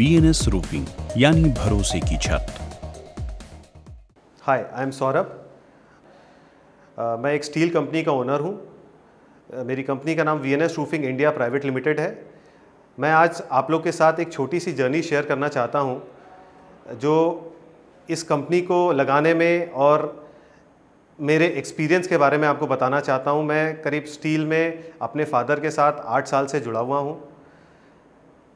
VNS roofing यानी भरोसे की छत। हाय आई एम सौरभ मैं एक स्टील कंपनी का ओनर हूँ। अ, मेरी कंपनी का नाम V N S roofing India private limited है। मैं आज आप लोग के साथ एक छोटी सी जर्नी शेयर करना चाहता हूँ जो इस कंपनी को लगाने में और मेरे एक्सपीरियंस के बारे में आपको बताना चाहता हूँ। मैं करीब स्टील में अपने फादर के साथ आठ साल से जुड़ा हुआ हूँ।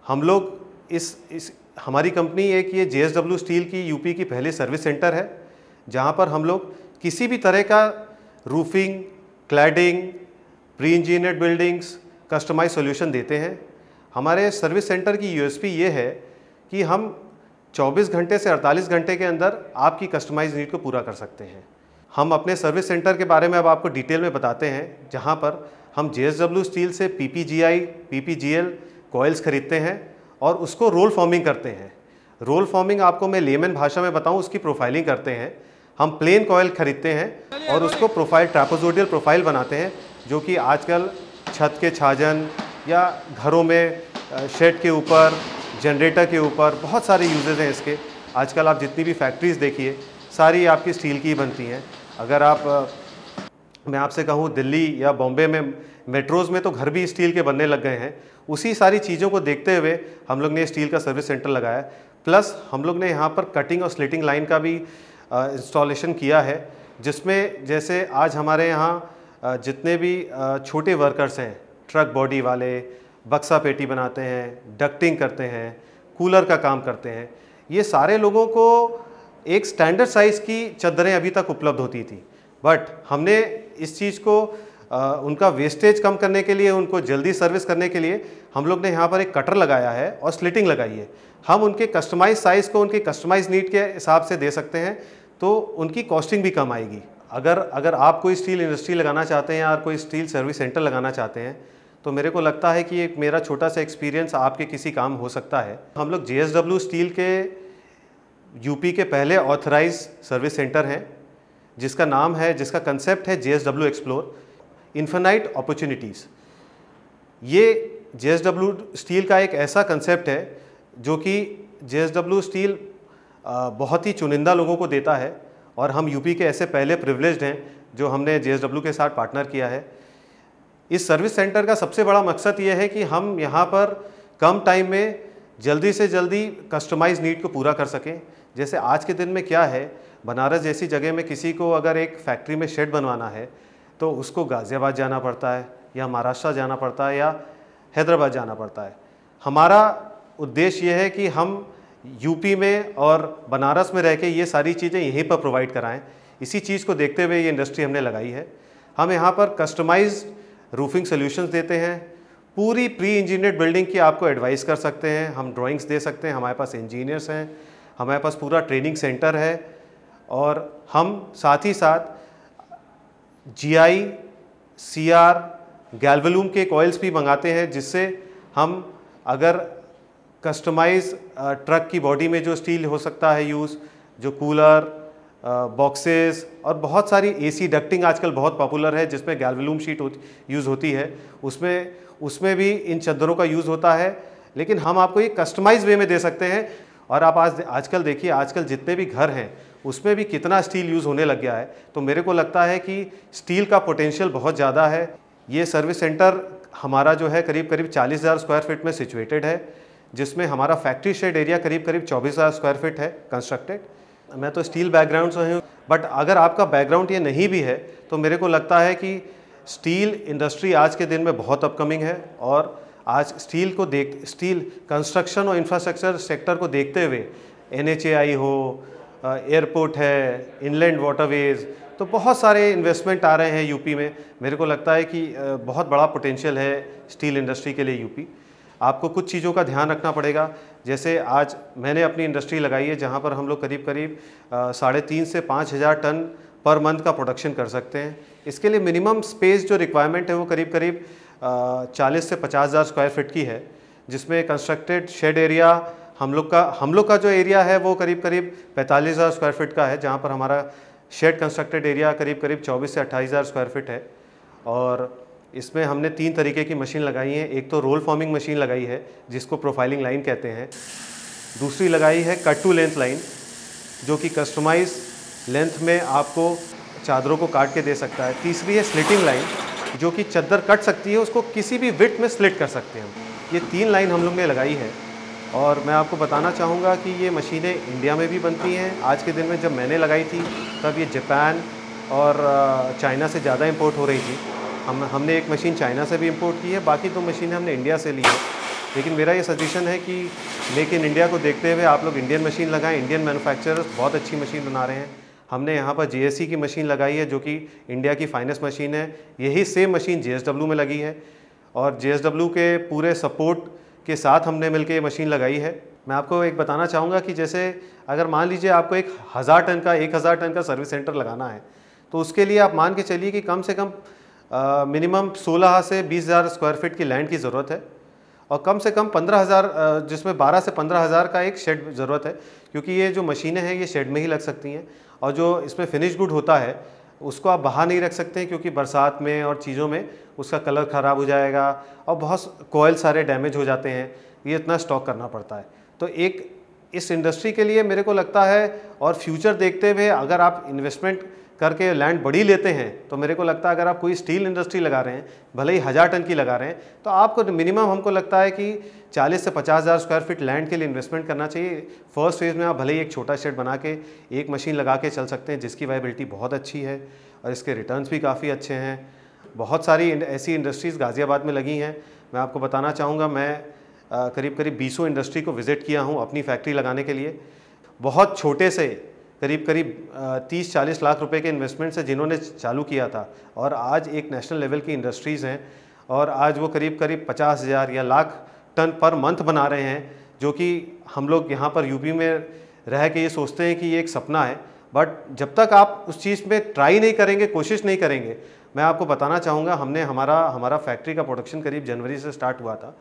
हम लोग इस इस, हमारी कंपनी एक ये जेएसडब्ल्यू स्टील की यूपी की पहली सर्विस सेंटर है, जहाँ पर हम लोग किसी भी तरह का roofing, cladding pre engineered buildings customise solution देते हैं। हमारे सर्विस सेंटर की यूएसपी ये है कि हम 24 घंटे से 48 घंटे के अंदर आपकी कस्टमाइज नीड को पूरा कर सकते हैं। हम अपने सर्विस सेंटर के बारे में अब आपको डिटेल में बताते हैं, जहाँ पर हम जेएसडब्ल्यू स्टील से P P G I G L coils खरीदते हैं। और उसको रोल फॉर्मिंग करते हैं। रोल फॉर्मिंग आपको मैं लेमन भाषा में बताऊँ, उसकी प्रोफाइलिंग करते हैं। हम प्लेन कॉयल खरीदते हैं और उसको प्रोफ़ाइल ट्रापोजोडियल प्रोफ़ाइल बनाते हैं, जो कि आजकल छत के छाजन या घरों में शेड के ऊपर जनरेटर के ऊपर बहुत सारे यूजेज हैं इसके। आजकल आप जितनी भी फैक्ट्रीज़ देखिए, सारी आपकी स्टील की बनती हैं। अगर आप मैं आपसे कहूँ दिल्ली या बॉम्बे में मेट्रोज़ में तो घर भी स्टील के बनने लग गए हैं। उसी सारी चीज़ों को देखते हुए हम लोग ने स्टील का सर्विस सेंटर लगाया प्लस हम लोग ने यहाँ पर कटिंग और स्लिटिंग लाइन का भी इंस्टॉलेशन किया है, जिसमें जैसे आज हमारे यहाँ जितने भी छोटे वर्कर्स हैं, ट्रक बॉडी वाले, बक्सा पेटी बनाते हैं, डक्टिंग करते हैं, कूलर का काम करते हैं, ये सारे लोगों को एक स्टैंडर्ड साइज़ की चद्दरें अभी तक उपलब्ध होती थी। बट हमने इस चीज़ को उनका वेस्टेज कम करने के लिए, उनको जल्दी सर्विस करने के लिए हम लोग ने यहाँ पर एक कटर लगाया है और स्लिटिंग लगाई है। हम उनके कस्टमाइज साइज़ को, उनके कस्टमाइज नीड के हिसाब से दे सकते हैं तो उनकी कॉस्टिंग भी कम आएगी। अगर अगर आप कोई स्टील इंडस्ट्री लगाना चाहते हैं या कोई स्टील सर्विस सेंटर लगाना चाहते हैं तो मेरे को लगता है कि एक मेरा छोटा सा एक्सपीरियंस आपके किसी काम हो सकता है। हम लोग जे स्टील के यूपी के पहले ऑथराइज सर्विस सेंटर हैं, जिसका नाम है, जिसका कंसेप्ट है J S explore infinite opportunities ये जे स्टील का एक ऐसा कंसेप्ट है, जो कि जे स्टील बहुत ही चुनिंदा लोगों को देता है, और हम यूपी के ऐसे पहले प्रिविलेज्ड हैं, जो हमने जे के साथ पार्टनर किया है। इस सर्विस सेंटर का सबसे बड़ा मकसद ये है कि हम यहाँ पर कम टाइम में जल्दी से जल्दी कस्टमाइज नीड को पूरा कर सकें। जैसे आज के दिन में क्या है, बनारस जैसी जगह में किसी को अगर एक फैक्ट्री में शेड बनवाना है तो उसको गाज़ियाबाद जाना पड़ता है, या महाराष्ट्र जाना पड़ता है, या हैदराबाद जाना पड़ता है। हमारा उद्देश्य ये है कि हम यूपी में और बनारस में रह के ये सारी चीज़ें यहीं पर प्रोवाइड कराएँ। इसी चीज़ को देखते हुए ये इंडस्ट्री हमने लगाई है। हम यहाँ पर कस्टमाइज रूफिंग सोल्यूशंस देते हैं। पूरी प्री इंजीनियर्ड बिल्डिंग की आपको एडवाइस कर सकते हैं। हम ड्राइंग्स दे सकते हैं। हमारे पास इंजीनियर्स हैं। हमारे पास पूरा ट्रेनिंग सेंटर है। और हम साथ ही साथ जीआई सीआर गैल्वलूम के कॉइल्स भी मंगाते हैं, जिससे हम अगर कस्टमाइज ट्रक की बॉडी में जो स्टील हो सकता है यूज़ जो कूलर बॉक्सेस और बहुत सारी एसी डक्टिंग आजकल बहुत पॉपुलर है, जिसमें गैल्वलूम शीट होती यूज़ होती है। उसमें उसमें भी इन चद्दरों का यूज़ होता है, लेकिन हम आपको ये कस्टमाइज वे में दे सकते हैं। और आप आज, आजकल देखिए, आजकल जितने भी घर हैं उसमें भी कितना स्टील यूज़ होने लग गया है तो मेरे को लगता है कि स्टील का पोटेंशियल बहुत ज़्यादा है। ये सर्विस सेंटर हमारा जो है करीब करीब चालीस हज़ार स्क्वायर फीट में सिचुएटेड है, जिसमें हमारा फैक्ट्री शेड एरिया करीब करीब चौबीस हज़ार स्क्वायर फीट है कंस्ट्रक्टेड। मैं तो स्टील बैकग्राउंड से हूँ, बट अगर आपका बैकग्राउंड ये नहीं भी है तो मेरे को लगता है कि स्टील इंडस्ट्री आज के दिन में बहुत अपकमिंग है और आज स्टील को देख, स्टील कंस्ट्रक्शन और इंफ्रास्ट्रक्चर सेक्टर को देखते हुए, एनएचएआई हो एयरपोर्ट है इनलैंड वाटरवेज तो बहुत सारे इन्वेस्टमेंट आ रहे हैं यूपी में। मेरे को लगता है कि बहुत बड़ा पोटेंशियल है स्टील इंडस्ट्री के लिए यूपी आपको कुछ चीज़ों का ध्यान रखना पड़ेगा। जैसे आज मैंने अपनी इंडस्ट्री लगाई है, जहाँ पर हम लोग करीब करीब साढ़े तीन से पाँच हज़ार टन पर मंथ का प्रोडक्शन कर सकते हैं। इसके लिए मिनिमम स्पेस जो रिक्वायरमेंट है वो करीब करीब चालीस से पचास हज़ार स्क्वायर फिट की है, जिसमें कंस्ट्रक्टेड शेड एरिया हम लोग का, हम लोग का जो एरिया है वो करीब करीब पैंतालीस हज़ार स्क्वायर फीट का है, जहाँ पर हमारा शेड कंस्ट्रक्टेड एरिया करीब करीब चौबीस से अट्ठाईस हज़ार स्क्वायर फीट है। और इसमें हमने तीन तरीके की मशीन लगाई है। एक तो रोल फॉर्मिंग मशीन लगाई है, जिसको प्रोफाइलिंग लाइन कहते हैं। दूसरी लगाई है कट टू लेंथ लाइन जो कि कस्टमाइज लेंथ में आपको चादरों को काट के दे सकता है। तीसरी है स्लिटिंग लाइन जो कि चद्दर कट सकती है, उसको किसी भी विट में स्लिट कर सकते हैं ये तीन लाइन हम लोग ने लगाई है। और मैं आपको बताना चाहूँगा कि ये मशीनें इंडिया में भी बनती हैं। आज के दिन में जब मैंने लगाई थी, तब ये जापान और चाइना से ज़्यादा इंपोर्ट हो रही थी। हम, हमने एक मशीन चाइना से भी इंपोर्ट की है, बाकी दो तो मशीनें हमने इंडिया से ली है। लेकिन मेरा ये सजेशन है कि मेक इन इंडिया को देखते हुए आप लोग इंडियन मशीन लगाएँ। इंडियन मैन्युफैक्चरर्स बहुत अच्छी मशीन बना रहे हैं। हमने यहाँ पर जे की मशीन लगाई है, जो कि इंडिया की फाइनेस्ट मशीन है। यही सेम मशीन जेएसडब्ल्यू में लगी है। और जेएसडब्ल्यू के पूरे सपोर्ट के साथ हमने मिल ये मशीन लगाई है। मैं आपको एक बताना चाहूँगा कि जैसे अगर मान लीजिए आपको एक हज़ार टन का, एक हज़ार टन का सर्विस सेंटर लगाना है तो उसके लिए आप मान के चलिए कि कम से कम मिनिमम सोलह से बीस हज़ार स्क्वायर फीट की लैंड की ज़रूरत है और कम से कम पंद्रह हज़ार जिसमें बारह से पंद्रह हज़ार का एक शेड ज़रूरत है, क्योंकि ये जो मशीनें हैं, ये शेड में ही लग सकती हैं और जो इसमें फिनिश गुड होता है उसको आप बाहर नहीं रख सकते क्योंकि बरसात में और चीज़ों में उसका कलर ख़राब हो जाएगा और बहुत कोयल सारे डैमेज हो जाते हैं। ये इतना स्टॉक करना पड़ता है। तो एक, इस इंडस्ट्री के लिए मेरे को लगता है और फ्यूचर देखते हुए अगर आप इन्वेस्टमेंट करके लैंड बड़ी लेते हैं तो मेरे को लगता है अगर आप कोई स्टील इंडस्ट्री लगा रहे हैं, भले ही हज़ार टन की लगा रहे हैं तो आपको मिनिमम हमको लगता है कि 40 से पचास हज़ार स्क्वायर फीट लैंड के लिए इन्वेस्टमेंट करना चाहिए। फ़र्स्ट फ़ेज़ में आप भले ही एक छोटा शेड बना के, एक मशीन लगा के चल सकते हैं, जिसकी वाइबिलिटी बहुत अच्छी है और इसके रिटर्न्स भी काफ़ी अच्छे हैं। बहुत सारी ऐसी इंडस्ट्रीज़ गाज़ियाबाद में लगी हैं। मैं आपको बताना चाहूँगा, मैं करीब करीब बीसों इंडस्ट्री को विज़िट किया हूँ अपनी फैक्ट्री लगाने के लिए। बहुत छोटे से करीब करीब 30-40 लाख रुपए के इन्वेस्टमेंट से जिन्होंने चालू किया था। और आज एक नेशनल लेवल की इंडस्ट्रीज़ हैं और आज वो करीब करीब पचास हज़ार या लाख टन पर मंथ बना रहे हैं, जो कि हम लोग यहाँ पर यूपी में रह के ये सोचते हैं कि ये एक सपना है। बट जब तक आप उस चीज़ में ट्राई नहीं करेंगे, कोशिश नहीं करेंगे, मैं आपको बताना चाहूँगा, हमने हमारा हमारा फैक्ट्री का प्रोडक्शन करीब जनवरी से स्टार्ट हुआ था,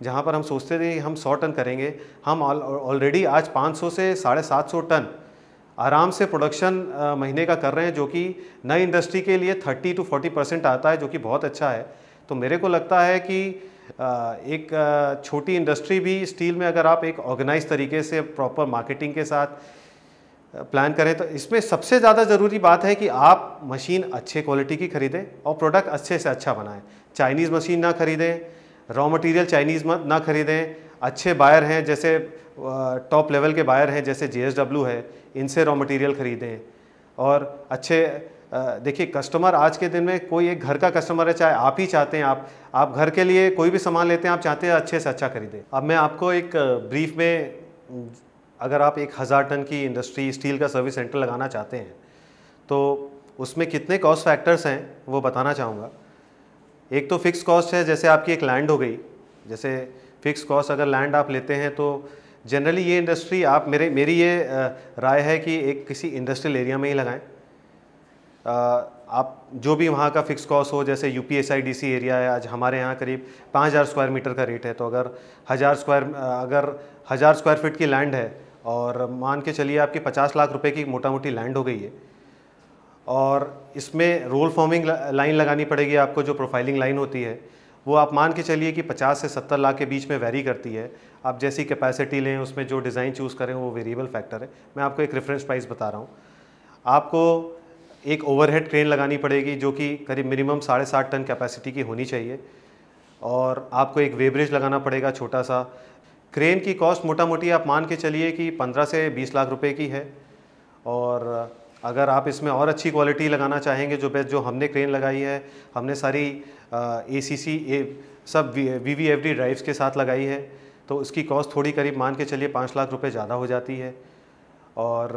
जहाँ पर हम सोचते थे हम 100 टन करेंगे। हम ऑलरेडी आज 500 से साढ़े सात टन आराम से प्रोडक्शन महीने का कर रहे हैं, जो कि नई इंडस्ट्री के लिए 30 टू 40 परसेंट आता है, जो कि बहुत अच्छा है। तो मेरे को लगता है कि एक छोटी इंडस्ट्री भी स्टील में अगर आप एक ऑर्गेनाइज तरीके से प्रॉपर मार्केटिंग के साथ प्लान करें तो इसमें सबसे ज़्यादा ज़रूरी बात है कि आप मशीन अच्छे क्वालिटी की खरीदें और प्रोडक्ट अच्छे से अच्छा बनाएँ। चाइनीज़ मशीन ना खरीदें रॉ मटेरियल चाइनीज़ ना खरीदें अच्छे बायर हैं, जैसे टॉप लेवल के बायर हैं, जैसे जे है, इनसे रॉ मटेरियल ख़रीदें। और अच्छे देखिए कस्टमर आज के दिन में कोई एक घर का कस्टमर है, चाहे आप ही चाहते हैं, आप आप घर के लिए कोई भी सामान लेते हैं, आप चाहते हैं अच्छे से अच्छा खरीदें। अब मैं आपको एक ब्रीफ में, अगर आप एक हज़ार टन की इंडस्ट्री स्टील का सर्विस सेंटर लगाना चाहते हैं तो उसमें कितने कॉस्ट फैक्टर्स हैं, वो बताना चाहूँगा। एक तो फिक्स कॉस्ट है, जैसे आपकी एक लैंड हो गई, जैसे फिक्स कॉस्ट अगर लैंड आप लेते हैं तो जनरली ये इंडस्ट्री आप मेरे, मेरी ये राय है कि एक किसी इंडस्ट्रियल एरिया में ही लगाएँ। आप जो भी वहाँ का फिक्स कॉस्ट हो, जैसे यू पी एरिया है, आज हमारे यहाँ करीब पाँच हज़ार स्क्वायर मीटर का रेट है तो अगर हज़ार स्क्वायर अगर हज़ार स्क्वायर फीट की लैंड है और मान के चलिए आपकी पचास लाख रुपए की मोटा मोटी लैंड हो गई है और इसमें रोल फॉर्मिंग लाइन लगानी पड़ेगी आपको, जो प्रोफाइलिंग लाइन होती है। वो आप मान के चलिए कि 50 से 70 लाख के बीच में वेरी करती है। आप जैसी कैपेसिटी लें, उसमें जो डिज़ाइन चूज़ करें, वो वेरिएबल फैक्टर है। मैं आपको एक रेफरेंस प्राइस बता रहा हूँ। आपको एक ओवरहेड क्रेन लगानी पड़ेगी, जो कि करीब मिनिमम साढ़े सात टन कैपेसिटी की होनी चाहिए। और आपको एक वेब्रिज लगाना पड़ेगा छोटा सा। क्रेन की कॉस्ट मोटा मोटी आप मान के चलिए कि 15 से 20 लाख रुपए की है। और अगर आप इसमें और अच्छी क्वालिटी लगाना चाहेंगे, जो बेस्ट जो हमने क्रेन लगाई है, हमने सारी ए सी सी ए सब V V F D drives के साथ लगाई है तो उसकी कॉस्ट थोड़ी करीब मान के चलिए पाँच लाख रुपए ज़्यादा हो जाती है। और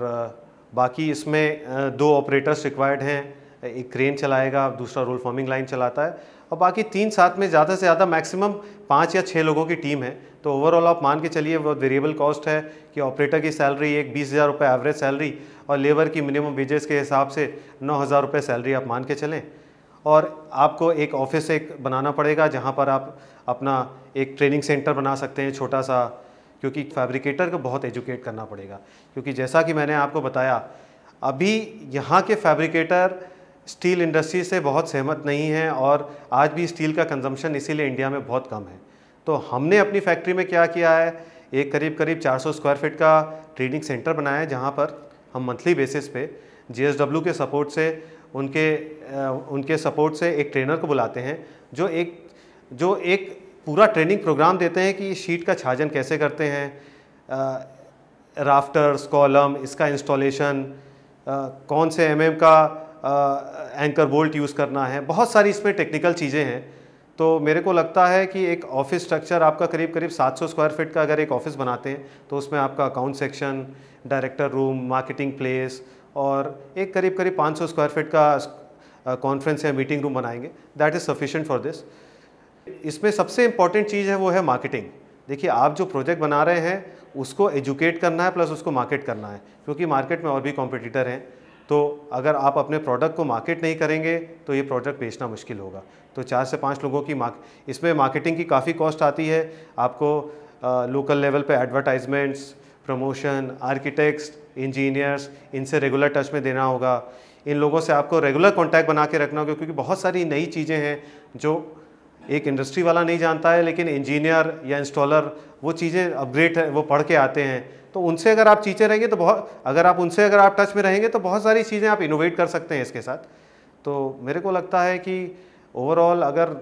बाकी इसमें दो ऑपरेटर्स रिक्वायर्ड हैं, एक क्रेन चलाएगा, दूसरा रोल फॉर्मिंग लाइन चलाता है, और बाकी तीन साथ में ज़्यादा से ज़्यादा मैक्सिमम पाँच या छः लोगों की टीम है तो ओवरऑल आप मान के चलिए, वो वेरिएबल कॉस्ट है कि ऑपरेटर की सैलरी एक बीस हज़ार रुपये एवरेज सैलरी और लेबर की मिनिमम वेजेस के हिसाब से नौ हज़ार रुपये सैलरी आप मान के चलें। और आपको एक ऑफ़िस एक बनाना पड़ेगा जहाँ पर आप अपना एक ट्रेनिंग सेंटर बना सकते हैं छोटा सा, क्योंकि फैब्रिकेटर को बहुत एजुकेट करना पड़ेगा। क्योंकि जैसा कि मैंने आपको बताया, अभी यहाँ के फैब्रिकेटर स्टील इंडस्ट्री से बहुत सहमत नहीं है और आज भी स्टील का कंजम्पशन इसीलिए इंडिया में बहुत कम है। तो हमने अपनी फैक्ट्री में क्या किया है? एक करीब करीब 400 स्क्वायर फीट का ट्रेनिंग सेंटर बनाया है, जहाँ पर हम मंथली बेसिस पे जे के सपोर्ट से उनके उनके सपोर्ट से एक ट्रेनर को बुलाते हैं, जो एक जो एक पूरा ट्रेनिंग प्रोग्राम देते हैं कि शीट का छाजन कैसे करते हैं राफ्टर्स कॉलम इसका इंस्टॉलेशन कौन से एम mm का एंकर बोल्ट यूज़ करना है, बहुत सारी इसमें टेक्निकल चीज़ें हैं। तो मेरे को लगता है कि एक ऑफ़िस स्ट्रक्चर आपका करीब करीब 700 स्क्वायर फीट का अगर एक ऑफ़िस बनाते हैं तो उसमें आपका account section, director room, marketing place और एक करीब करीब 500 स्क्वायर फीट का कॉन्फ्रेंस या मीटिंग रूम बनाएँगे। That is sufficient for this इसमें सबसे इंपॉर्टेंट चीज़ है वो है मार्केटिंग देखिए, आप जो प्रोजेक्ट बना रहे हैं, उसको एजुकेट करना है प्लस उसको मार्केट करना है, क्योंकि मार्केट में और भी कॉम्पिटिटर हैं। तो अगर आप अपने प्रोडक्ट को मार्केट नहीं करेंगे तो ये प्रोडक्ट बेचना मुश्किल होगा। तो चार से पाँच लोगों की मार्क, इसमें मार्केटिंग की काफ़ी कॉस्ट आती है। आपको लोकल लेवल पे एडवर्टाइजमेंट्स प्रमोशन आर्किटेक्ट्स इंजीनियर्स इनसे रेगुलर टच में देना होगा। इन लोगों से आपको रेगुलर कॉन्टैक्ट बना के रखना होगा, क्योंकि बहुत सारी नई चीज़ें हैं जो एक इंडस्ट्री वाला नहीं जानता है, लेकिन इंजीनियर या इंस्टॉलर वो चीज़ें अपग्रेड है, वो पढ़ के आते हैं। तो उनसे अगर आप चीज़ें रहेंगे तो बहुत, अगर आप उनसे अगर आप टच में रहेंगे तो बहुत सारी चीज़ें आप इनोवेट कर सकते हैं इसके साथ। तो मेरे को लगता है कि ओवरऑल अगर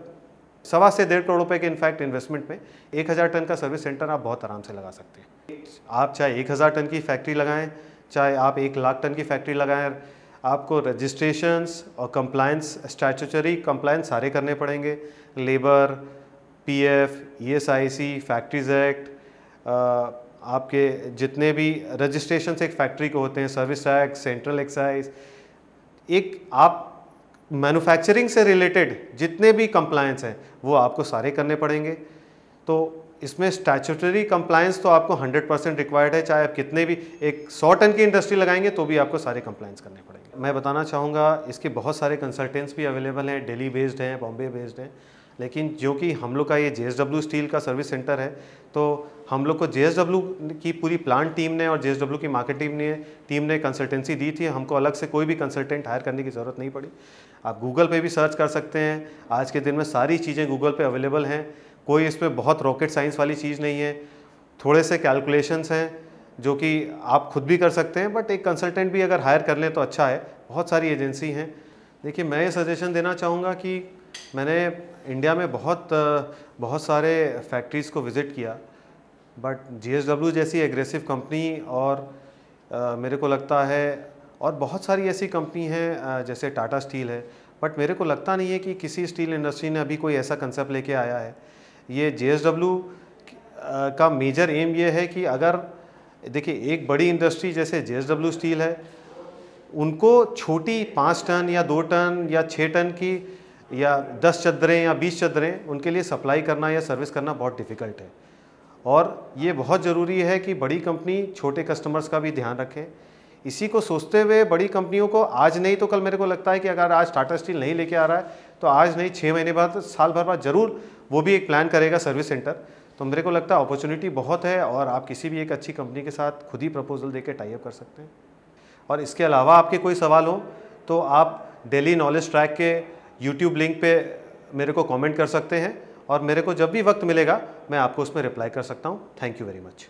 सवा से डेढ़ करोड़ रुपए के इनफैक्ट इन्वेस्टमेंट में एक हज़ार टन का सर्विस सेंटर आप बहुत आराम से लगा सकते हैं। आप चाहे एक हज़ार टन की फैक्ट्री लगाएँ, चाहे आप एक लाख टन की फैक्ट्री लगाएँ, आपको रजिस्ट्रेशंस और कंप्लायंस स्टैचुचरी कंप्लायंस सारे करने पड़ेंगे। Labour PF ESIC factories act आपके जितने भी रजिस्ट्रेशन एक फैक्ट्री को होते हैं सर्विस टैक्स सेंट्रल एक्साइज एक आप मैन्युफैक्चरिंग से रिलेटेड जितने भी कंप्लायंस हैं, वो आपको सारे करने पड़ेंगे। तो इसमें स्टैचुटरी कंप्लायंस तो आपको 100 परसेंट रिक्वायर्ड है, चाहे आप कितने भी, एक सौ टन की इंडस्ट्री लगाएँगे तो भी आपको सारे कंप्लायंस करने पड़ेंगे। मैं बताना चाहूँगा, इसके बहुत सारे कंसल्टेंट्स भी अवेलेबल हैं दिल्ली बेस्ड हैं बॉम्बे बेस्ड हैं। लेकिन जो कि हम लोग का ये जेएसडब्ल्यू स्टील का सर्विस सेंटर है तो हम लोग को जेएसडब्ल्यू की पूरी प्लांट टीम ने और जेएसडब्ल्यू की मार्केट टीम ने टीम ने कंसल्टेंसी दी थी। हमको अलग से कोई भी कंसल्टेंट हायर करने की ज़रूरत नहीं पड़ी। आप गूगल पे भी सर्च कर सकते हैं। आज के दिन में सारी चीज़ें गूगल पे अवेलेबल हैं। कोई इसमें बहुत रॉकेट साइंस वाली चीज़ नहीं है। थोड़े से कैलकुलेशंस हैं, जो कि आप खुद भी कर सकते हैं बट एक कंसल्टेंट भी अगर हायर कर लें तो अच्छा है। बहुत सारी एजेंसी हैं। देखिए, मैं ये सजेशन देना चाहूँगा कि मैंने इंडिया में बहुत बहुत सारे फैक्ट्रीज़ को विज़िट किया बट जी जैसी एग्रेसिव कंपनी और आ, मेरे को लगता है और बहुत सारी ऐसी कंपनी हैं जैसे टाटा स्टील है बट मेरे को लगता नहीं है कि किसी स्टील इंडस्ट्री ने अभी कोई ऐसा कंसेप्ट लेके आया है। ये जे का मेजर एम ये है कि अगर देखिए एक बड़ी इंडस्ट्री जैसे जेएसडब्ल्यू स्टील है उनको छोटी पाँच टन या दो टन या छः टन की या दस चदरें या बीस चदरें उनके लिए सप्लाई करना या सर्विस करना बहुत डिफ़िकल्ट है। और ये बहुत ज़रूरी है कि बड़ी कंपनी छोटे कस्टमर्स का भी ध्यान रखें। इसी को सोचते हुए बड़ी कंपनियों को, आज नहीं तो कल मेरे को लगता है कि अगर आज टाटा स्टील नहीं लेके आ रहा है तो आज नहीं छः महीने बाद, साल भर बाद ज़रूर वो भी एक प्लान करेगा सर्विस सेंटर तो मेरे को लगता है अपॉर्चुनिटी बहुत है और आप किसी भी एक अच्छी कंपनी के साथ खुद ही प्रपोजल दे के टाइप कर सकते हैं। और इसके अलावा आपके कोई सवाल हो तो आप डेली नॉलेज ट्रैक के यूट्यूब लिंक पे मेरे को कमेंट कर सकते हैं और मेरे को जब भी वक्त मिलेगा, मैं आपको उसमें रिप्लाई कर सकता हूँ। Thank you very much